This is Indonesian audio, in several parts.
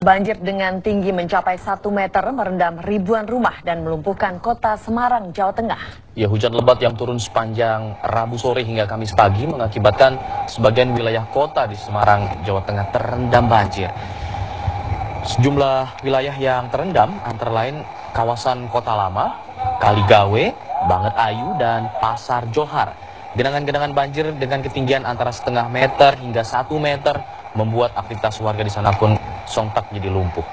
Banjir dengan tinggi mencapai 1 meter merendam ribuan rumah dan melumpuhkan kota Semarang, Jawa Tengah. Ya, hujan lebat yang turun sepanjang Rabu sore hingga Kamis pagi mengakibatkan sebagian wilayah kota di Semarang, Jawa Tengah terendam banjir. Sejumlah wilayah yang terendam antara lain kawasan Kota Lama, Kaligawe, Banget Ayu, dan Pasar Johar. Genangan-genangan banjir dengan ketinggian antara setengah meter hingga satu meter membuat aktivitas warga di sana pun sontak jadi lumpuh.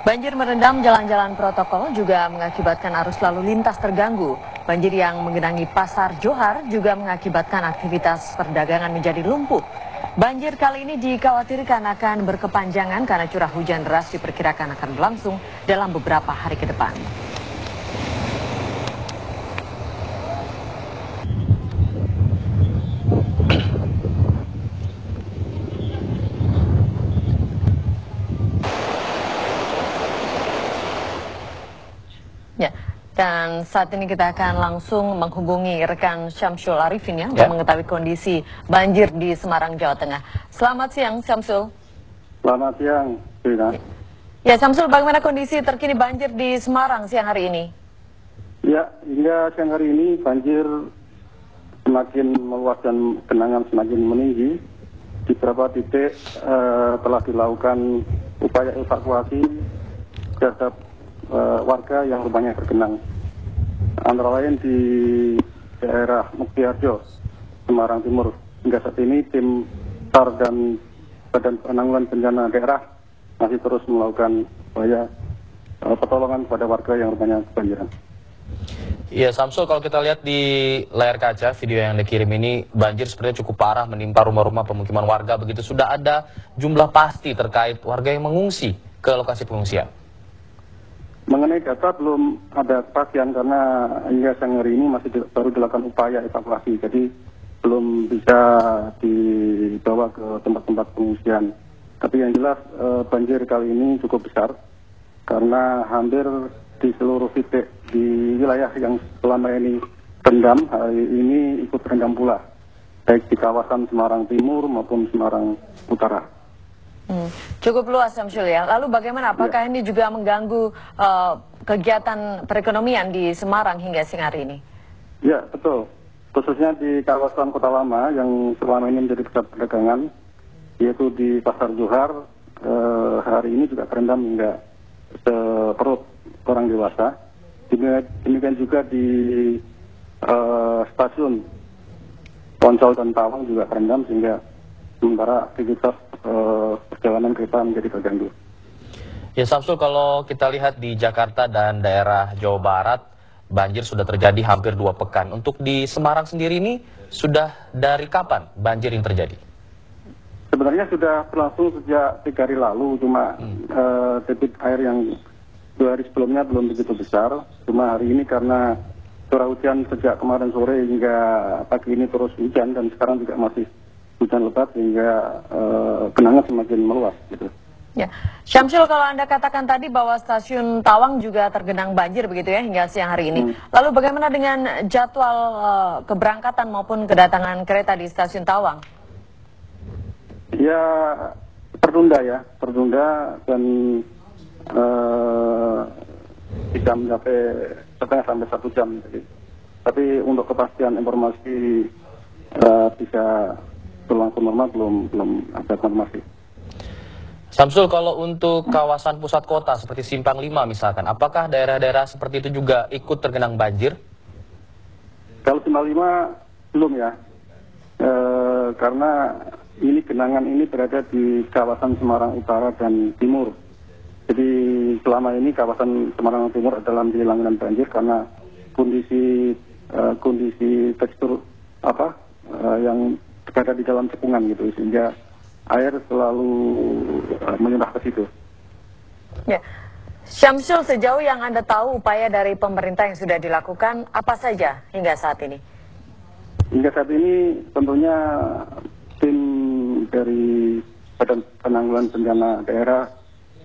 Banjir merendam jalan-jalan protokol juga mengakibatkan arus lalu lintas terganggu. Banjir yang menggenangi pasar Johar juga mengakibatkan aktivitas perdagangan menjadi lumpuh. Banjir kali ini dikhawatirkan akan berkepanjangan karena curah hujan deras diperkirakan akan berlangsung dalam beberapa hari ke depan. Ya, dan saat ini kita akan langsung menghubungi rekan Syamsul Arifin ya, untuk Ya. mengetahui kondisi banjir di Semarang, Jawa Tengah. Selamat siang, Syamsul. Selamat siang, Rina. Ya, Syamsul, bagaimana kondisi terkini banjir di Semarang siang hari ini? Ya, hingga siang hari ini banjir semakin meluas dan genangan semakin meninggi. Di beberapa titik eh, telah dilakukan upaya evakuasi terhadap eh, warga yang rumahnya tergenang. Antara lain di daerah Muktiarjo, Semarang Timur. Hingga saat ini tim SAR dan Badan Penanggulangan Bencana Daerah masih terus melakukan upaya eh, pertolongan kepada warga yang rumahnya kebanjiran. Iya, Samsul kalau kita lihat di layar kaca video yang dikirim ini banjir sepertinya cukup parah menimpa rumah-rumah pemukiman warga begitu sudah ada jumlah pasti terkait warga yang mengungsi ke lokasi pengungsian. Mengenai data belum ada kepastian karena hingga siang hari ini masih baru dilakukan upaya evakuasi, jadi belum bisa dibawa ke tempat-tempat pengungsian. Tapi yang jelas eh, banjir kali ini cukup besar karena hampir di seluruh titik di wilayah yang selama ini terendam hari ini ikut terendam pula, baik di kawasan Semarang Timur maupun Semarang Utara. Hmm, Cukup luas, Syamsul ya. Lalu bagaimana? Apakah ini juga mengganggu eh, kegiatan perekonomian di Semarang hingga siang hari ini? Ya, betul. Khususnya di kawasan Kota Lama yang selama ini menjadi pusat perdagangan, yaitu di Pasar Johar, eh, hari ini juga terendam hingga seperut orang dewasa. Demikian juga di eh, stasiun Poncol dan Tawang juga terendam sehingga sementara aktivitas eh, kereta menjadi terganggu. Ya Samsul kalau kita lihat di Jakarta dan daerah Jawa Barat banjir sudah terjadi hampir dua pekan. Untuk di Semarang sendiri ini sudah dari kapan banjir yang terjadi? Sebenarnya sudah berlangsung sejak tiga hari lalu, cuma eh, debit air yang dua hari sebelumnya belum begitu besar. Cuma hari ini karena curah hujan sejak kemarin sore hingga pagi ini terus hujan dan sekarang juga masih hujan lebat hingga eh, genangan semakin meluas. Gitu. Ya, Syamsul kalau Anda katakan tadi bahwa stasiun Tawang juga tergenang banjir begitu ya hingga siang hari ini. Lalu bagaimana dengan jadwal eh, keberangkatan maupun kedatangan kereta di stasiun Tawang? Ya tertunda ya, tertunda dan eh, tidak mencapai setengah sampai satu jam. Jadi. Tapi untuk kepastian informasi eh, bisa berlangsung normal belum belum ada informasi. Samsul kalau untuk kawasan pusat kota seperti Simpang 5 misalkan, apakah daerah-daerah seperti itu juga ikut tergenang banjir? Kalau Simpang lima belum ya, Eh, karena ini genangan ini berada di kawasan Semarang Utara dan Timur. Jadi selama ini kawasan Semarang Timur adalah menjadi langganan banjir karena kondisi eh, kondisi tekstur apa eh, yang berada di dalam cekungan gitu sehingga air selalu eh, menyerah ke situ. Ya. Syamsul sejauh yang Anda tahu upaya dari pemerintah yang sudah dilakukan apa saja hingga saat ini? Hingga saat ini tentunya tim dari Badan Penanggulangan Bencana Daerah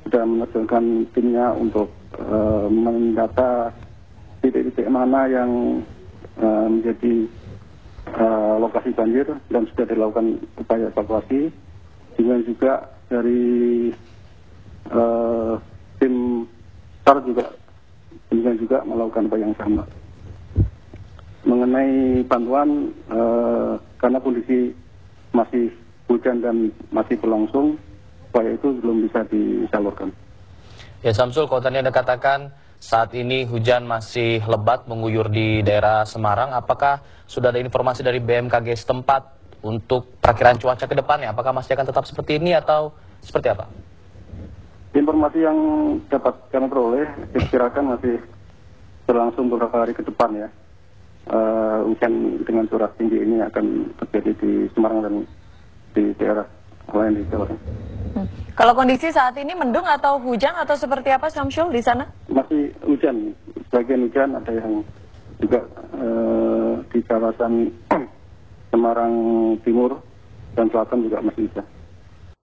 sudah menerjunkan timnya untuk eh, mendata titik-titik mana yang eh, menjadi Eh, lokasi banjir dan sudah dilakukan upaya evakuasi. Dengan juga dari uh, tim SAR juga dengan juga melakukan upaya yang sama. Mengenai bantuan, uh, karena kondisi masih hujan dan masih berlangsung, upaya itu belum bisa disalurkan. Ya Samsul, kalau tadi Anda katakan saat ini hujan masih lebat mengguyur di daerah Semarang, apakah sudah ada informasi dari BMKG setempat untuk perakiraan cuaca ke depannya? Apakah masih akan tetap seperti ini atau seperti apa? Informasi yang dapat kami peroleh, diperkirakan masih berlangsung beberapa hari ke depan ya. Eh, hujan dengan curah tinggi ini akan terjadi di Semarang dan di daerah lain di Jawa Tengah. Hmm. Kalau kondisi saat ini mendung atau hujan atau seperti apa Samsul di sana? Masih hujan, sebagian hujan ada yang juga eh, di kawasan Semarang Timur dan Selatan juga masih hujan.